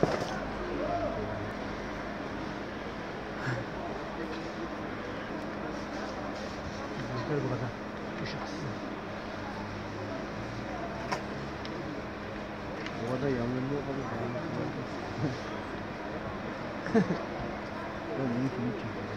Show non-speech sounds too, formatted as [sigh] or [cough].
[laughs] Gel burada. Işıksız. Orada yanlarında o kadar. Ben bunu kim çekiyorum?